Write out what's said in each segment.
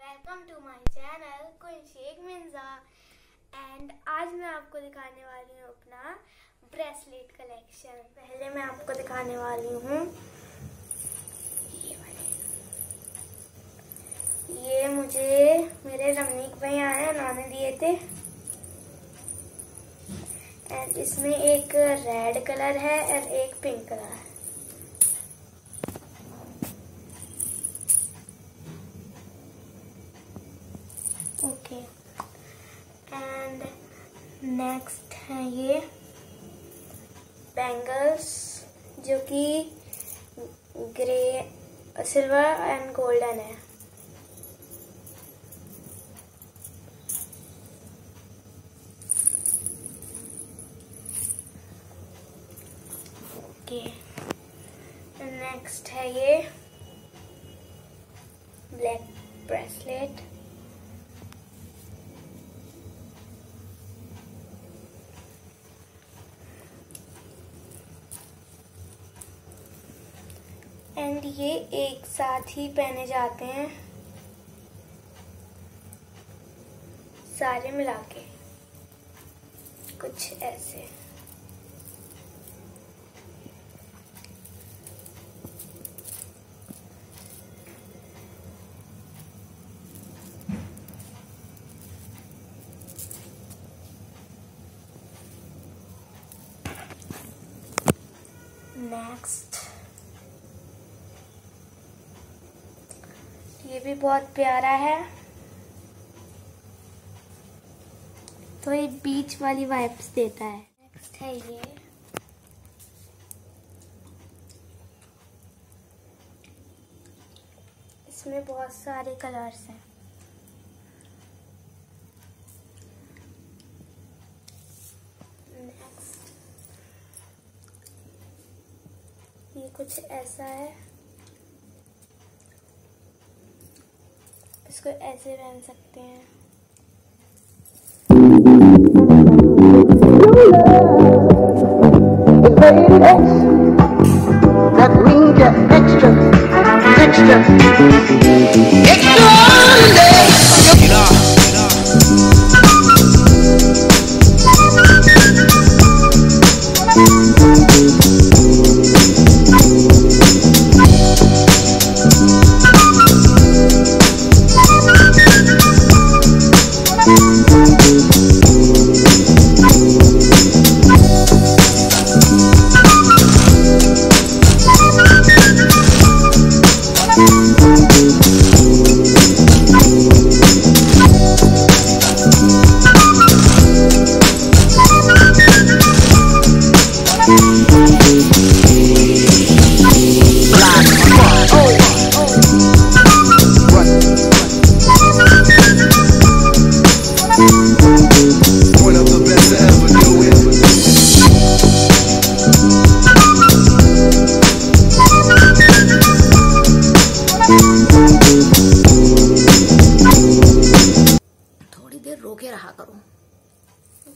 Welcome to my channel कोई Sheikh Mirza and आज मैं आपको दिखाने वाली हूँ अपना ब्रेसलेट कलेक्शन पहले मैं आपको दिखाने वाली हूँ। ये मुझे मेरे रमनीक भाई आए उन्होंने दिए थे। एंड इसमें एक रेड कलर है और एक पिंक कलर है। ओके। एंड नेक्स्ट है ये बैंगल्स जो कि ग्रे सिल्वर एंड गोल्डन है। ओके। नेक्स्ट है ये ब्लैक ब्रेसलेट एंड ये एक साथ ही पहने जाते हैं। सारे मिला के कुछ ऐसे। नेक्स्ट ये भी बहुत प्यारा है। तो ये बीच वाली वाइब्स देता है। नेक्स्ट है ये। इसमें बहुत सारे कलर्स हैं। नेक्स्ट ये कुछ ऐसा है। इसको ऐसे पहन सकते हैं That means you're extra, extra, देर रोके रहा करो।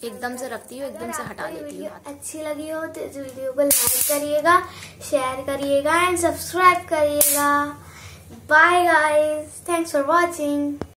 एकदम से रखती हूँ, एकदम से हटा देती हूँ अच्छी लगी हो तो इस वीडियो को लाइक करिएगा शेयर करिएगा एंड सब्सक्राइब करिएगा। Bye guys thanks for watching